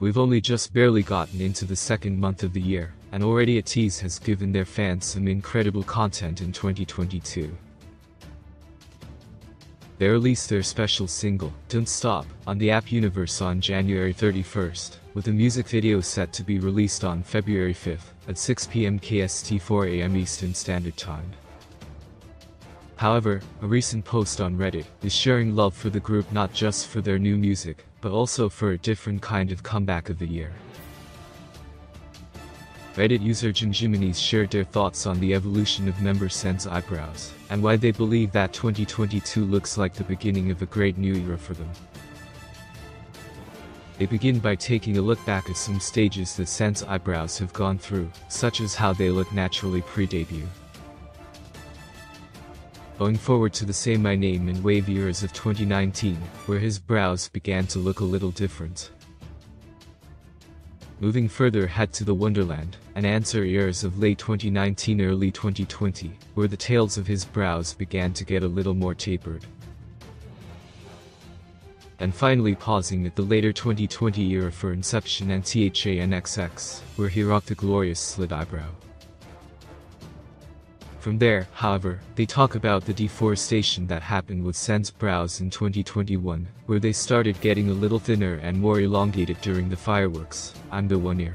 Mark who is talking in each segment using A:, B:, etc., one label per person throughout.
A: We've only just barely gotten into the second month of the year, and already ATEEZ has given their fans some incredible content in 2022. They released their special single, Don't Stop, on the App Universe on January 31st, with a music video set to be released on February 5th, at 6 pm KST 4 am Eastern Standard Time. However, a recent post on Reddit is sharing love for the group not just for their new music, but also for a different kind of comeback of the year. Reddit user Jimjiminis shared their thoughts on the evolution of member San's eyebrows, and why they believe that 2022 looks like the beginning of a great new era for them. They begin by taking a look back at some stages that San's eyebrows have gone through, such as how they look naturally pre-debut. Going forward to the Say My Name and Wave years of 2019, where his brows began to look a little different. Moving further ahead to the Wonderland, and Answer years of late 2019 early 2020, where the tails of his brows began to get a little more tapered. And finally pausing at the later 2020 era for Inception and THANXX, where he rocked a glorious slit eyebrow. From there, however, they talk about the deforestation that happened with San's brows in 2021, where they started getting a little thinner and more elongated during the fireworks, I'm the one ear.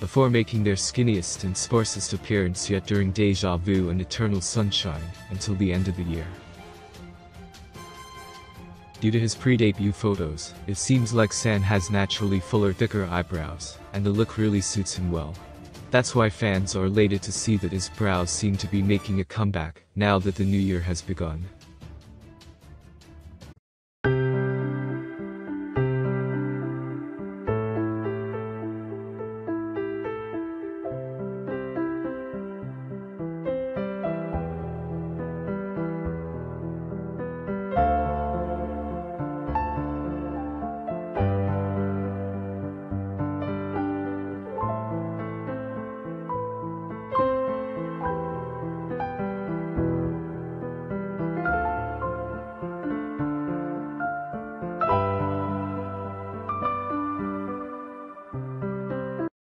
A: Before making their skinniest and sparsest appearance yet during Deja Vu and Eternal Sunshine, until the end of the year. Due to his pre-debut photos, it seems like San has naturally fuller thicker eyebrows, and the look really suits him well. That's why fans are elated to see that his brows seem to be making a comeback, now that the new year has begun.